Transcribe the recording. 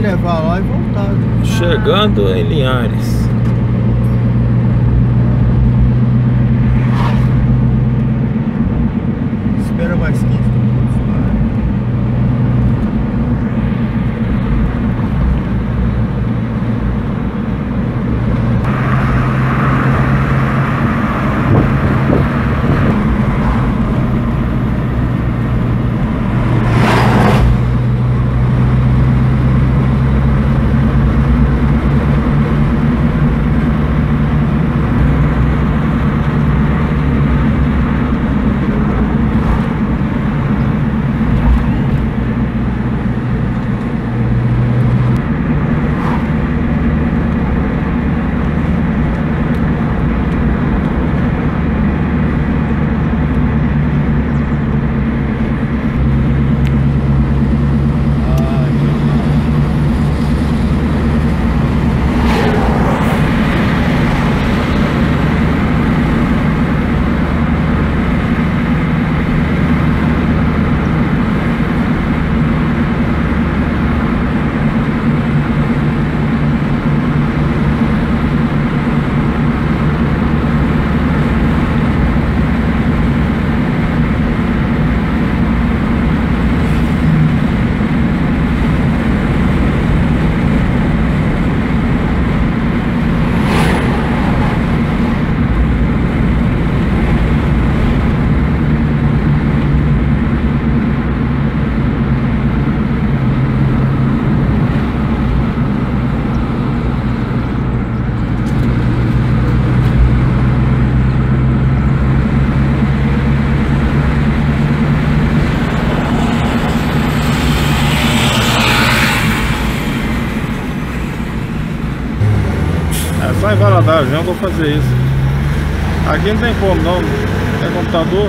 levar lá e voltar. Chegando em Linhares. É só em Valadares, eu vou fazer isso. Aqui não tem como não. É computador.